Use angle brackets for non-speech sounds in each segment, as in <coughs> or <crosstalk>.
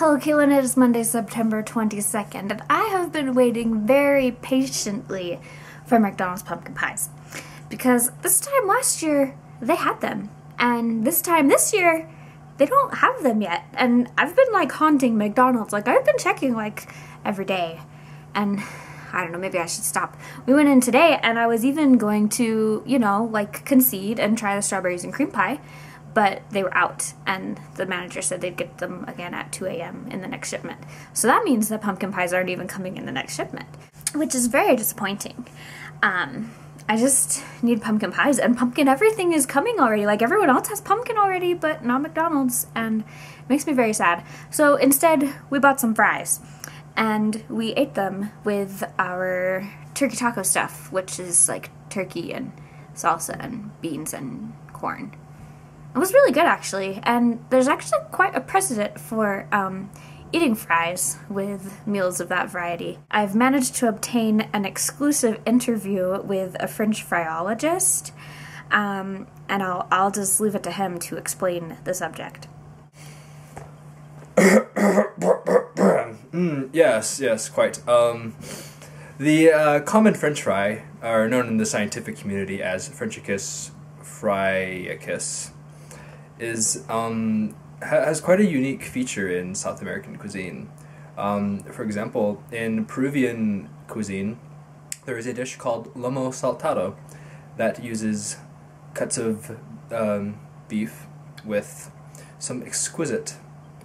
Hello Caitlin, it is Monday, September 22nd, and I have been waiting very patiently for McDonald's pumpkin pies. Because this time last year, they had them. And this time this year, they don't have them yet. And I've been like haunting McDonald's. Like I've been checking like every day. And I don't know, maybe I should stop. We went in today and I was even going to, you know, like concede and try the strawberries and cream pie but they were out, and the manager said they'd get them again at 2 a.m. in the next shipment. So that means the pumpkin pies aren't even coming in the next shipment, which is very disappointing. Um, I just need pumpkin pies, and pumpkin everything is coming already. Like everyone else has pumpkin already, but not McDonald's, and it makes me very sad. So instead, we bought some fries, and we ate them with our turkey taco stuff, which is like turkey and salsa and beans and corn. It was really good actually, and there's actually quite a precedent for um, eating fries with meals of that variety. I've managed to obtain an exclusive interview with a French fryologist, um, and I'll, I'll just leave it to him to explain the subject. <coughs> mm, yes, yes, quite. Um, the uh, common French fry are known in the scientific community as Frenchicus fryicus is um, ha- has quite a unique feature in South American cuisine. Um, for example, in Peruvian cuisine, there is a dish called lomo saltado that uses cuts of um, beef with some exquisite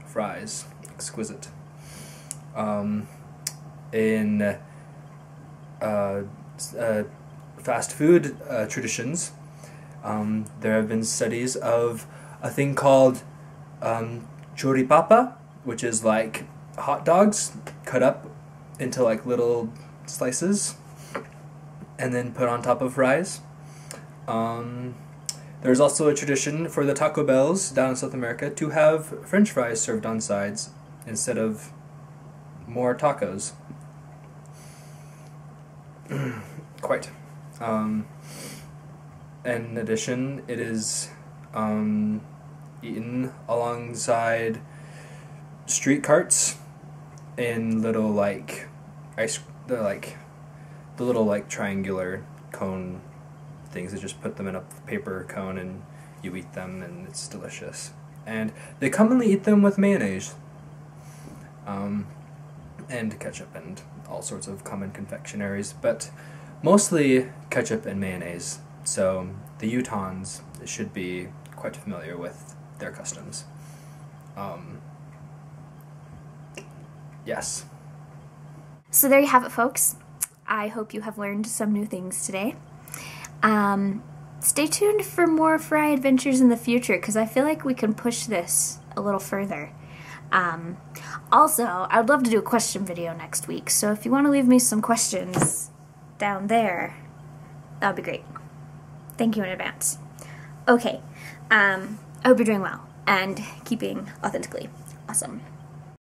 fries. Exquisite. Um, in uh, uh, fast food uh, traditions, um, there have been studies of a thing called um, choripapa, which is like hot dogs cut up into like little slices and then put on top of fries. Um, there's also a tradition for the Taco Bells down in South America to have french fries served on sides instead of more tacos. <clears throat> Quite. Um, in addition, it is um, eaten alongside street carts and little like ice the like the little like triangular cone things. That just put them in a paper cone and you eat them and it's delicious. And they commonly eat them with mayonnaise um, and ketchup and all sorts of common confectionaries but mostly ketchup and mayonnaise. So the Utahns should be quite familiar with their customs. Um, yes. So there you have it, folks. I hope you have learned some new things today. Um, stay tuned for more fry adventures in the future because I feel like we can push this a little further. Um, also, I would love to do a question video next week, so if you want to leave me some questions down there, that would be great. Thank you in advance. Okay, um, I hope you're doing well and keeping authentically awesome.